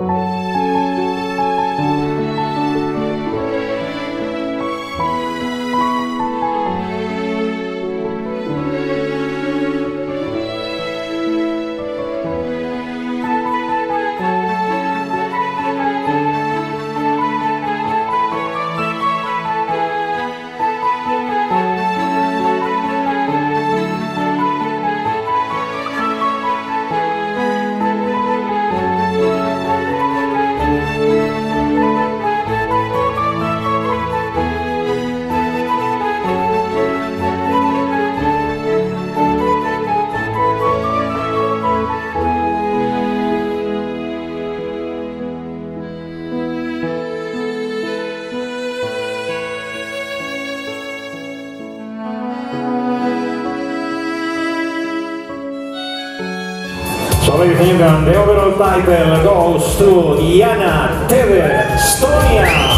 Música and gentlemen, the overall title goes to Yana Teve, Estonia.